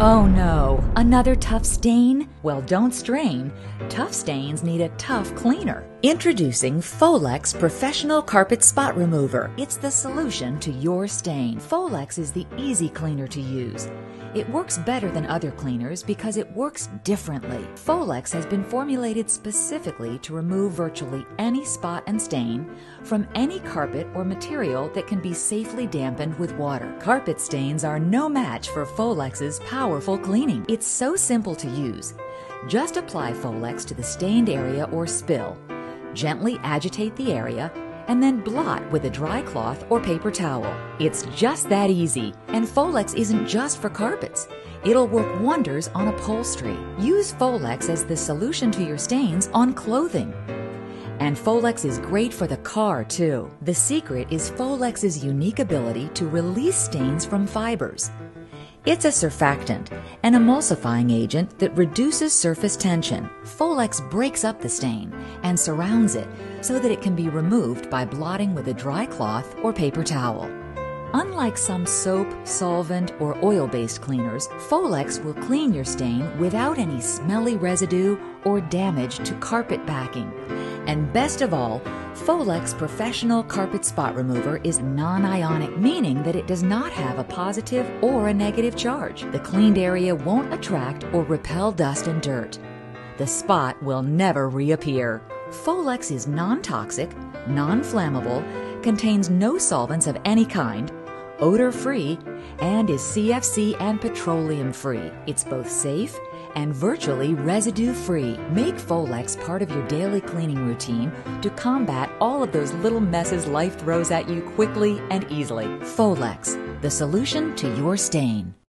Oh no, another tough stain? Well, don't strain. Tough stains need a tough cleaner. Introducing Folex Professional Carpet Spot Remover. It's the solution to your stain. Folex is the easy cleaner to use. It works better than other cleaners because it works differently. Folex has been formulated specifically to remove virtually any spot and stain from any carpet or material that can be safely dampened with water. Carpet stains are no match for Folex's powerful cleaning. It's so simple to use. Just apply Folex to the stained area or spill. Gently agitate the area and then blot with a dry cloth or paper towel. It's just that easy. And Folex isn't just for carpets. It'll work wonders on upholstery. Use Folex as the solution to your stains on clothing. And Folex is great for the car, too. The secret is Folex's unique ability to release stains from fibers. It's a surfactant, an emulsifying agent that reduces surface tension. Folex breaks up the stain and surrounds it so that it can be removed by blotting with a dry cloth or paper towel. Unlike some soap, solvent, or oil based cleaners, Folex will clean your stain without any smelly residue or damage to carpet backing. And best of all, Folex Professional Carpet Spot Remover is non ionic, meaning that it does not have a positive or a negative charge. The cleaned area won't attract or repel dust and dirt. The spot will never reappear. Folex is non toxic, non flammable, contains no solvents of any kind, odor free, and is CFC and petroleum free. It's both safe and virtually residue free. Make Folex part of your daily cleaning routine to combat all of those little messes life throws at you quickly and easily. Folex, the solution to your stain.